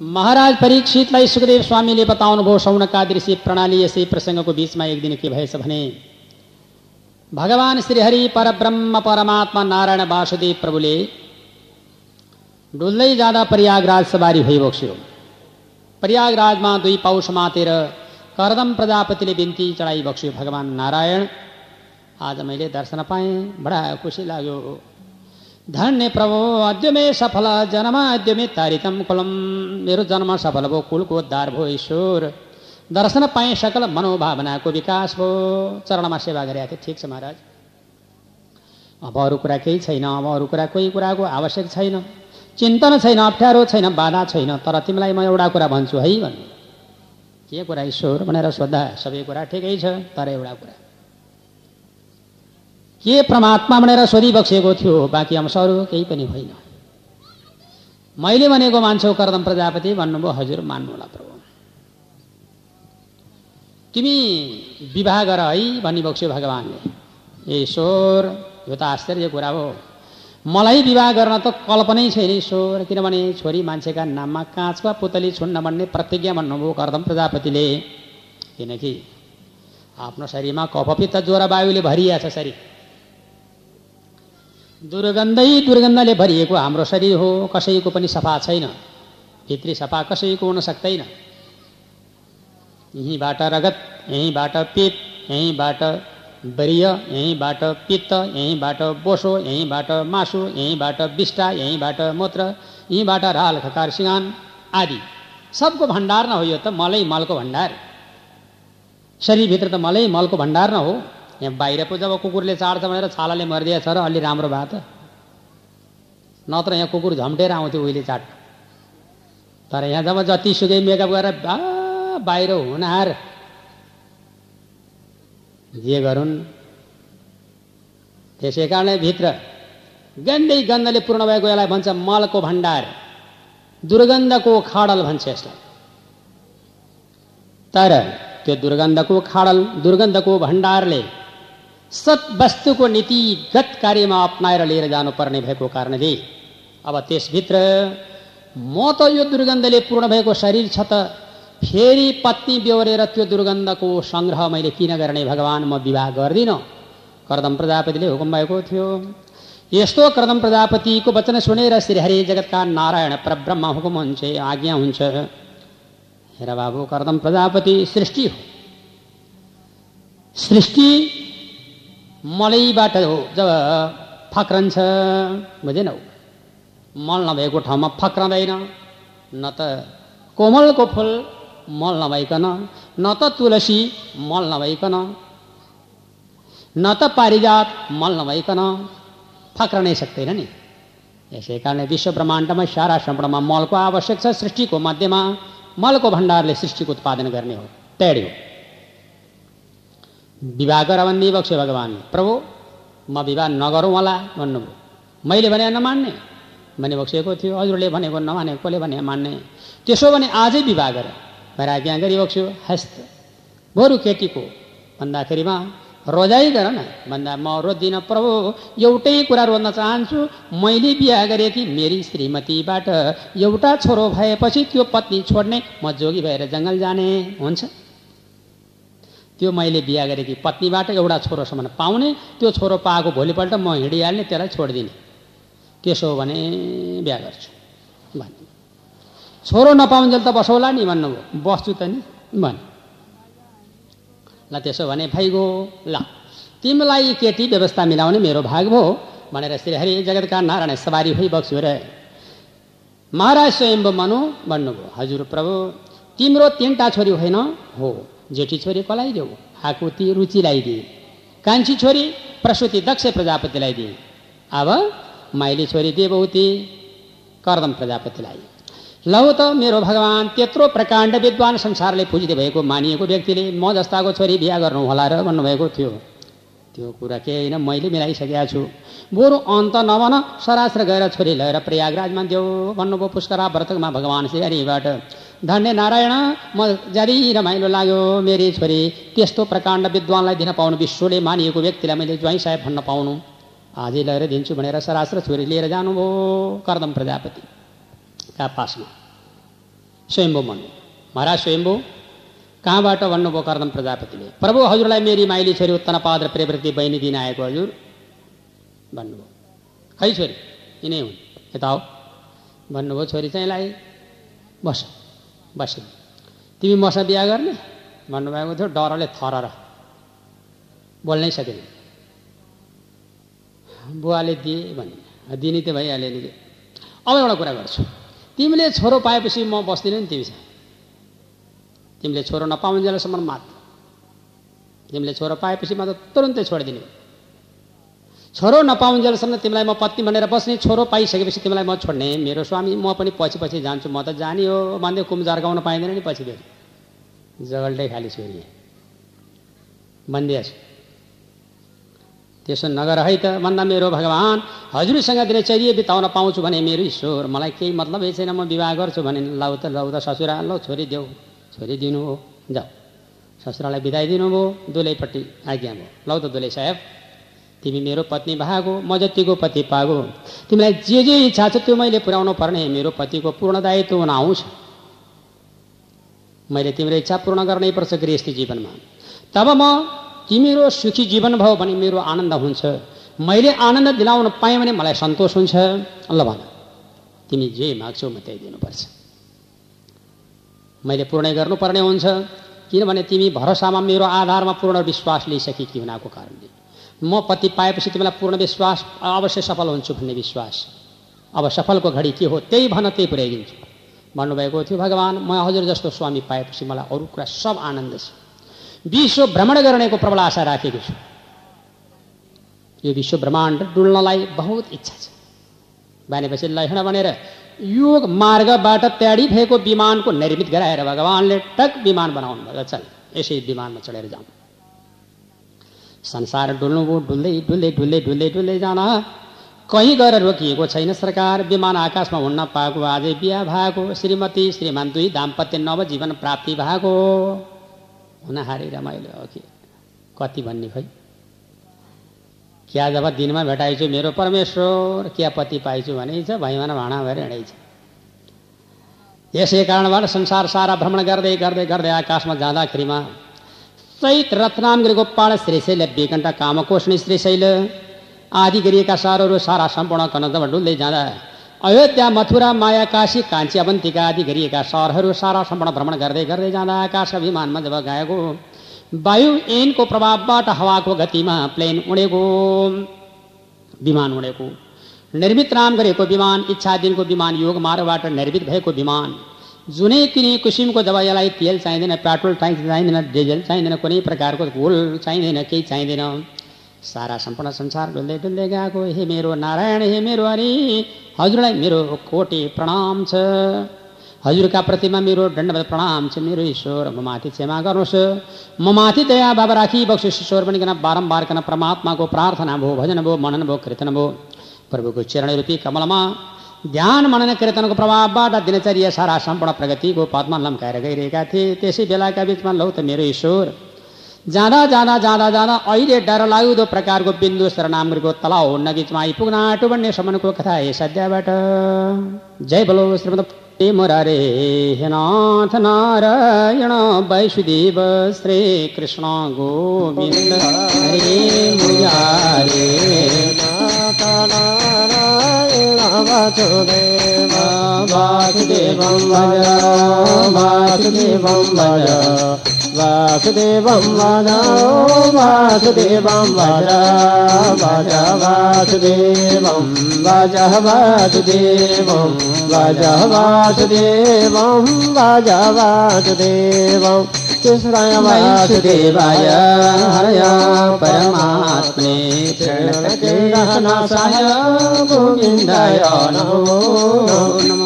महाराज परीक्षितलाई सुखदेव स्वामी ने बताउनु स्वामीले बताउनुभयो सौनकादृशी प्रणाली यसै प्रसङ्गको बिचमा एक दिन के भएछ भने भगवान् श्रीहरि परब्रह्म परमात्मा नारायण वासुदेव प्रभुले डुल्दै जाँदा प्रयागराज सवारी भइबक्स्यो प्रयागराजमा दुई पौष मातेर करदम प्रजापतिले बिन्ती चढाइबक्स्यो भगवान् नारायण, आज मैले दर्शन पाएँ, बडा खुसी लाग्यो। धन्य प्रभु अद्य मे सफल जन्म अद्य मे तारितम कुलम। मेरो जन्म सफल भयो कुलको उद्धार भयो ईश्वर। दर्शन पाएँ सकल मनोभावनाको विकास भयो चरणमा सेवा गरेका थिएँ ठिक छ महाराज। अब अरू कुरा केही छैन अब अरू कुरा कोही कुराको आवश्यक छैन। चिन्तन छैन अप्ठ्यारो छैन बाधा छैन तर तिमीलाई म एउटा कुरा भन्छु है भन्नु। के कुरा ईश्वर भनेर सोद्धा सबै कुरा ठिकै छ तर एउटा कुरा। के परमात्मा भनेर सोधिबक्सेको थियो बाँकी अंशहरू केही पनि होइन। मैले भनेको मान्छौ करदम प्रजापति भन्नुभयो हजुर मान्नु होला प्रभु। तिमी विवाह गर है भनिबक्स्यो भगवान्ले। ईश्वर यो त आश्चर्य कुरा हो। मलाई विवाह गर्न त कल्पनै छैन ईश्वर किनभने छोरी मान्छेका नाममा काँचका पुतली छुन्न भन्ने प्रतिज्ञा भन्नुभयो करदम प्रजापतिले। किनकि आफ्नो शरीरमा कफपित्त ज्वरो वायुले भरिया छ शरीर। दुर्गन्धै दुर्गन्धले भरिएको हाम्रो शरीर हो, कसैको पनि सफ़ा छैन, भित्री सफ़ा कसैको हुन सक्दैन। यहीँबाट रगत, यहीँबाट पित यहीँबाट बरिय, यहीँबाट पित्त, यहीँबाट बोसो, यहीँबाट मासु, यहीँबाट बिष्टा, यहीँबाट मूत्र, यहीँबाट राल, खकार, सिँगान आदि। सबको भण्डार न हो यो त मलै मलको भण्डार। शरीरभित्र त मलै मलको भण्डार न हो। यहाँ बाहिर पो जब कुकुरले चाड्छ भनेर छालाले मरिदिएछ र अलि राम्रो भयो त। नत्र यहाँ कुकुर झम्टेर आउँथ्यो उहिले चाट। तर यहाँ जब जतिसुकै मेकअप गरेर बाहिर हुनार जे गरून्। त्यसै कारणले भित्र गन्दै गन्धले पूर्ण भएको यसलाई भन्छ मलको भण्डार। दुर्गन्धको खाडल भन्छ यसलाई। तर त्यो दुर्गन्धको खाडल दुर्गन्धको भण्डारले सत वस्तु वस्तुको नीतिगत कार्यमा अप्नाएर लिएर जानुपर्ने भएको कारणले अब त्यसभित्र म त यो दुर्गन्धले पूर्ण भएको शरीर छ त फेरि पत्नी बेहोरेर त्यो दुर्गन्धको सङ्ग्रह मैले किन गर्ने भगवान्? म विवाह गर्दिनँ। करदम प्रजापतिले हुकुम भएको थियो। यस्तो करदम प्रजापतिको वचन सुनेर श्रीहरि जगतका नारायण परब्रह्म हुकुम हुन्छ, आज्ञा हुन्छ। हेर बाबु, करदम प्रजापति सृष्टि हो। सृष्टि मलैबाट हो जब फक्रन्छ। बुझेनौ मल नभएको ठाउँमा फक्रँदैन। न त कोमलको फुल मल नभइकन न त तुलसी मल नभइकन न त पारिजात मल नभइकन फक्रनै सक्दैन नि। यसै कारणले विश्व ब्रह्माण्डमा सारा सम्पूर्णमा मलको आवश्यक छ सृष्टिको मध्यमा मलको भण्डारले सृष्टिको उत्पादन गर्ने हो। तैड्यो विवाह गर भन्ने बक्स्यो भगवान्। प्रभु म विवाह नगरौँ होला भन्नुभयो। मैले भने नमान्ने भने बक्सिएको थियो हजुरले भनेको नमाने कसले भने मान्ने। त्यसो भने आजै विवाह गर। भएर आज्ञा गरिबक्स्यो हस्त बरु केटीको। भन्दाखेरिमा रोजाइ गर न। भन्दा म रोज्दिनँ प्रभु एउटै कुरा रोज्न चाहन्छु। मैले बिहा गरेकी मेरी श्रीमतीबाट एउटा छोरो भएपछि त्यो पत्नी छोड्ने। म जोगी भएर जङ्गल जाने। हुन्छ? त्यो मैले बिहा गरेकी पत्नीबाट एउटा छोरोसम्म पाउने त्यो छोरो पाएको भोलिपल्ट म हिँडिहाल्ने त्यसलाई छोडिदिने। त्यसो भने बिहा गर्छु। भन्नु छोरो नपाउन्जेल त बसौला नि भन्नुभयो बस्छु त नि भन्नु ल त्यसो भने भइगयो। ल तिमीलाई केटी व्यवस्था मिलाउने मेरो भाग भयो भनेर श्रीहरि जगतका नारायण सवारी भइबक्स्यो र। महाराज स्वयम्भ मनु भन्नुभयो। हजुर प्रभु तिम्रो तिनवटा छोरी होइन? हो। जेठी छोरी कसलाई देऊ? आकुति रुचिलाई दिए। कान्छी छोरी प्रसुति दक्ष प्रजापतिलाई दिए। अब माइली छोरी देवहुती करदम प्रजापतिलाई। लौ त मेरो भगवान् त्यत्रो प्रकाण्ड विद्वान संसारले पुजिँदै भएको मानिएको व्यक्तिले म जस्ताको छोरी बिहा गर्नु होला र भन्नुभएको थियो। त्यो कुरा केही होइन मैले मिलाइसकेका छु। बरु अन्त नभन सरास्र गएर छोरी लगेर प्रयागराजमा देऊ भन्नुभयो पुष्करा व्रतकमा भगवान् श्री हरिबाट धन्य नारायण म जरी रमाइलो लाग्यो मेरी छोरी त्यस्तो प्रकाण्ड विद्वानलाई दिन पाउनु विश्वले मानिएको व्यक्तिलाई मैले ज्वाइँ साहेब भन्न पाउनु। आजै लगेर दिन्छु भनेर सरास्र छोरी लिएर जानुभयो करदम प्रजापतिका पासमा? स्वयम्भू भन्नु महाराज स्वयम्भू कहाँबाट भन्नुभयो कर्दम प्रजापतिले? प्रभु हजुरलाई मेरी माइली छोरी उत्तनपाद र प्रेवृत्ति बहिनी दिन आएको हजुर। भन्नुभयो। खै छोरी यिनै हुन्? यता हो भन्नुभयो छोरी चाहिँ लाई बस। बस्यो तिमी मसँग बिहा गर्ने? भन्नुभएको थियो डरले थर बोल्नै सकेन। बुवाले दिए भने दिने त भइहाल्यो नि। अब एउटा कुरा गर्छु। तिमीले छोरो पाएपछि म बस्दिनँ नि तिमीसँग। तिमीले छोरो नपाउन्जेलसम्म मात। तिमीले छोरो पाएपछि म त तुरन्तै छोडिदिने। छोरो नपाउन्जेलसम्म तिमीलाई म पत्नी भनेर बस्ने छोरो पाइसकेपछि तिमीलाई म छोड्ने। मेरो स्वामी म पनि पछि पछि जान्छु। म त जाने हो भन्दै कुम जर्गाउन पाइँदैन नि पछि फेरि। खाली छोरी। भनिदिएछु। त्यसो नगर है त भन्दा मेरो भगवान् हजुरसँग दिनचर्य बिताउन पाउँछु भने मेरो ईश्वर। मलाई केही मतलबै छैन म विवाह गर्छु भने लौ त लौ त ससुरा लौ छोरी देऊ छोरी दिनु हो। जाऊ। ससुरालाई बिदाई दिनुभयो दुलैपट्टि आज्ञा भयो लौ त दुलै साहेब। तिमी मेरो पत्नी भागो म जतिको पति पागो। तिमीलाई जे जे इच्छा छ त्यो मैले पुर्याउनु पर्ने मेरो पतिको पूर्ण दायित्व हुन आउँछ। मैले तिम्रो इच्छा पूर्ण गर्नै पर्छ गृहस्थी जीवनमा। तब म तिमीहरू सुखी जीवन भयो भने मेरो आनन्द हुन्छ। मैले आनन्द दिलाउन पाएँ भने मलाई सन्तोष हुन्छ। ल भन। तिमी जे माग्छौ म त्यही दिनुपर्छ। मैले पूर्णै गर्नुपर्ने हुन्छ किनभने तिमी भरोसामा मेरो आधारमा पूर्ण विश्वास लिइसकेकी हुनाको कारणले। म पति पाएपछि तिमीलाई पूर्ण विश्वास अवश्य सफल हुन्छु भन्ने विश्वास। अब सफलको घडी के हो त्यही भन त्यही पुर्याइदिन्छु। भन्नुभएको थियो भगवान् म हजुर जस्तो स्वामी पाएपछि मलाई अरू कुरा सब आनन्द छ। विश्व भ्रमण गर्नेको प्रबल आशा राखेको छु। यो विश्व ब्रह्माण्ड डुल्नलाई बहुत इच्छा छ। भनेपछि लैहण भनेर योग मार्गबाट त्याडी भएको विमानको निर्मित गराएर भगवान्ले टक विमान बनाउनु भयो चल यसै विमानमा चढेर जाउँ। संसार डुल्नुभयो डुल्दै डुल्दै डुल्दै डुल्दै डुल्दै जान कहीँ गएर रोकिएको छैन सरकार। विमान आकाशमा हुन्न पाएको आजै बिहा भएको। श्रीमती श्रीमान दुई दाम्पत्य नव जीवन प्राप्ति भएको। हुन हारी रमाइलो हो कि कति भन्ने खै? क्या जब दिनमा भेटाइछु मेरो परमेश्वर क्या पति पाइछु भनेछ भैमान भाँडा भएर हिँडेछ। यसै कारणबाट संसार सारा भ्रमण गर्दै गर्दै गर्दै आकाशमा जाँदाखेरिमा चैत रत्नाम गोपाल श्रीशैल बेकण्ठ कामकोष्णी श्रीशैल आदि गरिएका सहरहरू सारा सम्पूर्ण कनदमा डुल्दै जाँदा अयोध्या, मथुरा, माया, काशी कान्छी अवन्तिका आदि गरिएका सहरहरू सारा सम्पूर्ण भ्रमण गर्दै गर्दै जाँदा आकाश विमानमा जब गएको वायु एनको प्रभावबाट हावाको गतिमा प्लेन उडेको विमान उडेको निर्मित नाम गरेको विमान इच्छा दिनको विमान, योग मार्गबाट निर्मित भएको विमान। जुनै किने किसिमको जब यसलाई तेल चाहिँदैन पेट्रोल चाहिँदैन डिजल चाहिँदैन कुनै प्रकारको घोल चाहिँदैन केही चाहिँदैन सारा सम्पूर्ण संसार डुल्दै डुल्दै गएको हे मेरो नारायण, हे मेरो हरि हजुरलाई मेरो कोटी प्रणाम छ। हजुरका प्रतिमा मेरो दण्डवत प्रणाम छ। मेरो ईश्वर म माथि क्षमा गर्नुहोस् म माथि दया बाबा राखी बक्सु ईश्वर बनिकन बारम्बार कन परमात्माको प्रार्थना भयो भजन भयो मनन भयो कीर्तन भयो प्रभुको चरण रूपी कमलमा ध्यान मनन प्रभाव प्रभावबाट दिनचर्या सारा संपूर्ण प्रगति सम्पूर्ण प्रगतिको पदमा लम्काएर गइरहेका थिए त्यसै बेलाका बिचमा लौ त मेरो ईश्वर। जाँदा जाँदा जाँदा जाँदा अहिले डर लाग्दो प्रकारको बिन्दु नामको तलाउ नगिचमा आइपुग्न आँटो भन्ने समनको कथा हे सद्यबाट जय बोलो श्रीमद मुरारे हे नाथ नारायण वैष्णदेव श्री कृष्ण गोविन्द हरे मुरारे। वासुदेव वासुदेवं भज वासुदेवं भज वासुदेवं वद वासुदेवं वज वासुदेवं वज वासुदेवं वज वासुदेवं वज वासुदेवं। कृष्णाय वासुदेवाय, हरय परमात्मे नमो नमो।